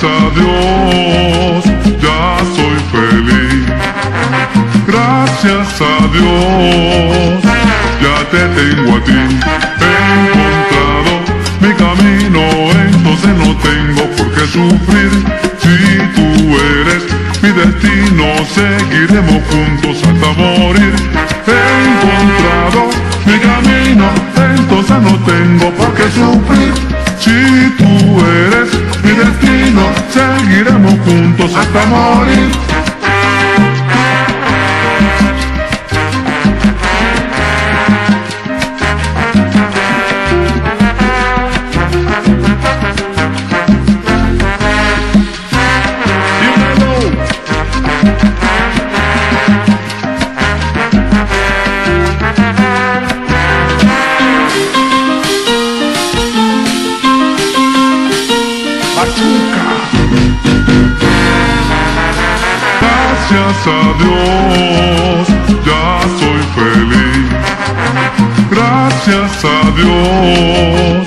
Gracias a Dios, ya soy feliz. Gracias a Dios, ya te tengo a ti. He encontrado mi camino, entonces no tengo por qué sufrir. Si tú eres mi destino, seguiremos juntos hasta morir. He encontrado mi camino, entonces no tengo por qué sufrir. Si tú eres destino, seguiremos juntos hasta morir. Gracias a Dios, ya soy feliz. Gracias a Dios,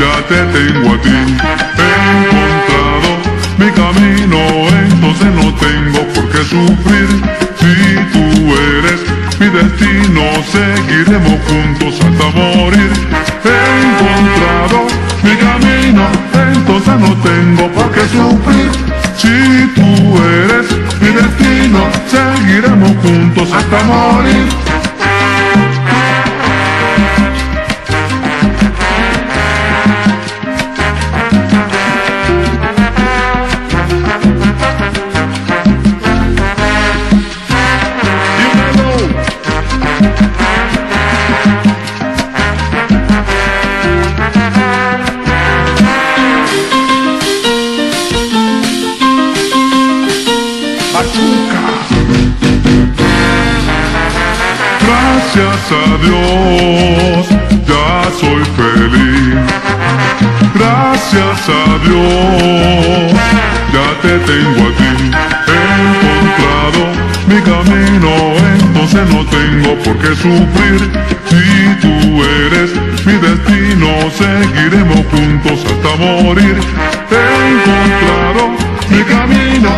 ya te tengo a ti. He encontrado mi camino, entonces no tengo por qué sufrir. Si tú eres mi destino, seguiremos juntos hasta morir. Seguiremos juntos hasta morir. Gracias a Dios, ya soy feliz. Gracias a Dios, ya te tengo a ti. He encontrado mi camino, entonces no tengo por qué sufrir. Si tú eres mi destino, seguiremos juntos hasta morir. He encontrado mi camino,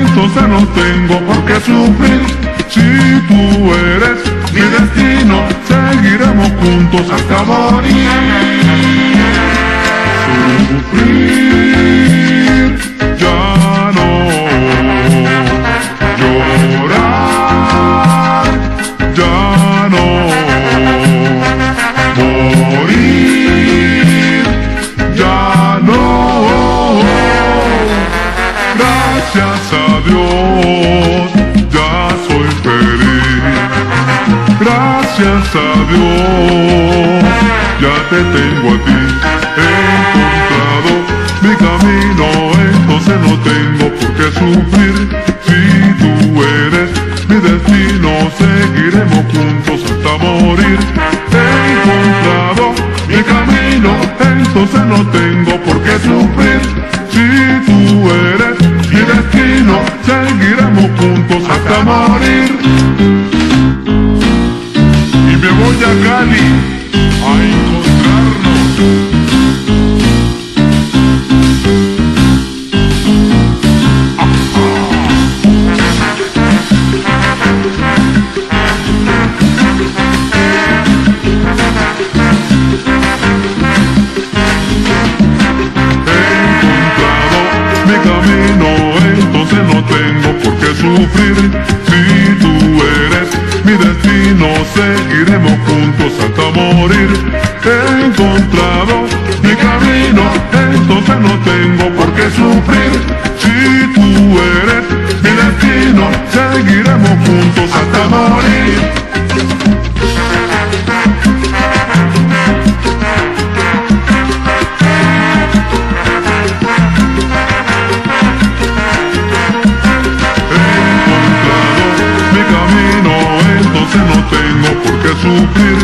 entonces no tengo por qué sufrir. Si tú eres mi destino, seguiremos juntos hasta morir. Sufrir ya no, llorar ya no, morir ya no. Gracias a Dios, ya. Gracias a Dios, ya te tengo a ti. He encontrado mi camino, entonces no tengo por qué sufrir. Si tú eres mi destino, seguiremos juntos hasta morir. He encontrado mi camino, entonces no tengo por qué sufrir. Si tú eres mi destino, seguiremos juntos hasta morir. Voy a Cali encontrado mi camino, entonces no tengo por qué sufrir. Si tú eres mi destino, seguiremos entonces no tengo por qué sufrir. Si tú eres mi destino, seguiremos juntos hasta morir. He encontrado mi camino, entonces no tengo por qué sufrir.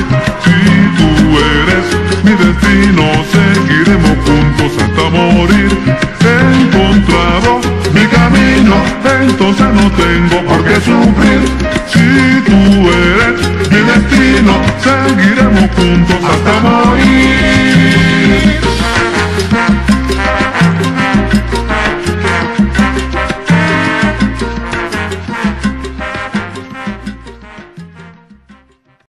Si tú eres mi destino, seguiremos juntos hasta morir. He encontrado mi camino, entonces no tengo por qué sufrir. Si tú eres mi destino, seguiremos juntos hasta morir.